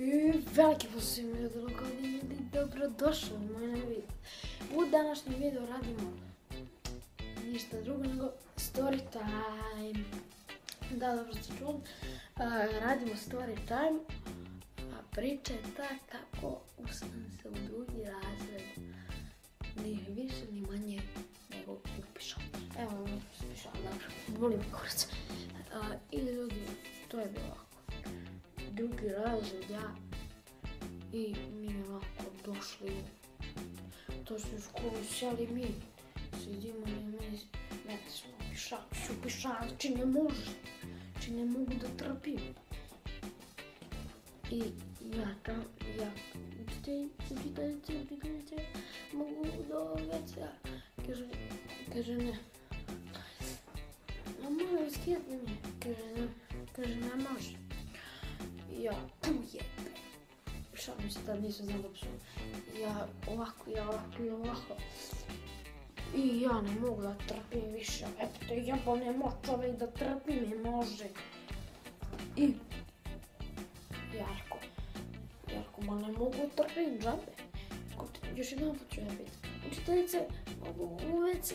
I veliki pozdrav svima ljudi, lokalni ljudi, dobrodošli u moj novi video. U današnjem videu radimo ništa drugo nego story time. Da, dobro ste čuli. Uh, radimo story time. A priča je ta kako usam se u drugi razred. Ni više ni manje nego upišao. Evo, upišao, dobro. Volim kurac. Uh, I ljudi, to je bilo ovako drugi razred, ja i mi ovako došli, došli u školu, sjeli mi, sedimo i meni, meni smo pišači, su pišači, ne može, či ne mogu da trpim. I ja tam, ja, učiteljice, učiteljice, učiteljice, mogu do veća, kaže, kaže ne. Moje skjetne mi, kaže ne, kaže ne može ja tu je. Šalim se da nisam znam da psujem. Ja ovako, ja ovako i ovako. I ja ne mogu da trpim više. Eto te jebane čovjek da trpim ne može. I Jarko, Jarko, ma ne mogu da trpim džabe. Još jedan put ću ja biti. Učiteljice, mogu u WC.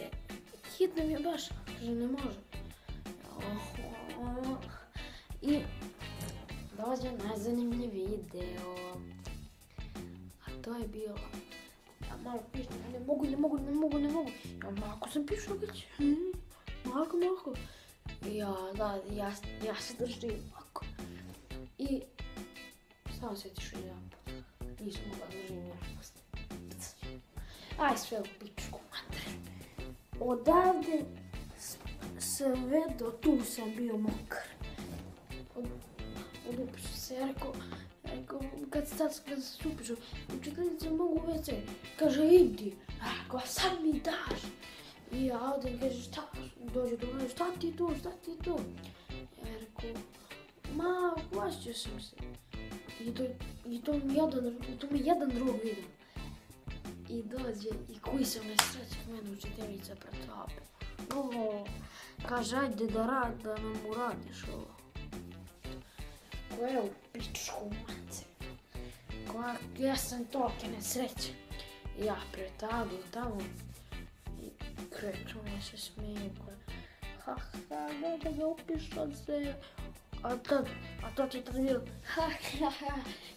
Hitno mi je baš. Kaže, ne može. Dođe najzanimljiv video. A to je bilo... Ja malo pišem, ne mogu, ne mogu, ne mogu, ne mogu. Ja malko sam pišao već. Malko, malko. Ja, da, ja, ja se držim malko. I... Samo se tišu jedan put. Nisam mogla držim jedan put. Aj, sve u pičku, mater. Odavde sve do tu sam bio mokar. Od, upišu se, ja rekao, rekao, kad sad kad se upišu, učiteljice mogu WC, kaže, idi, rekao, sad mi daš. I ja odem, kaže, šta, dođe do mene, šta ti tu, šta ti tu? Ja rekao, ma, plaćio sam se. I to, i to mi jedan, to mi jedan drug vidio. I dođe, i koji se ne sreće, mene učiteljica pretape. O, kaže, ajde da rad, da nam uradiš ovo koja u pičku mace. Koja, ja sam tolike nesreće. Ja pretagu tamo i kreću me se smiju. Ha, ha, ne da ga upišam se. A to, a to ti tad bilo, ha, ha, ha,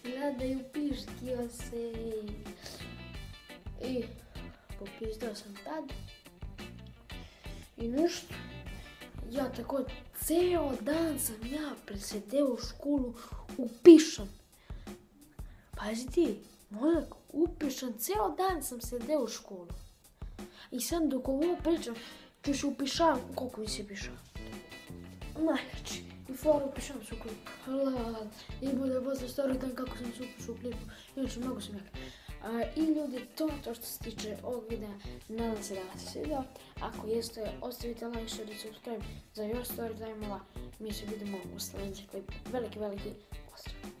ja da ju pištio se. I popizdao sam tad. I ništa ja tako ceo dan sam ja presedeo u školu upišan. Pazi ti, mozak upišan, ceo dan sam sedeo u školu. I sad dok ovo pričam, ćeš upišavam, koliko mi se pišao? Najjači. I foru upišam se u klipu. I bude posle story time kako sam se upišao u klipu. Inače, mnogo sam jaka. A, I ljudi, to je to što se tiče ovog videa. Nadam se da vas je svidio. Ako jeste, ostavite like, share i subscribe za još story time-ova. Mi se vidimo u sljedećem klipu. Veliki, veliki pozdrav!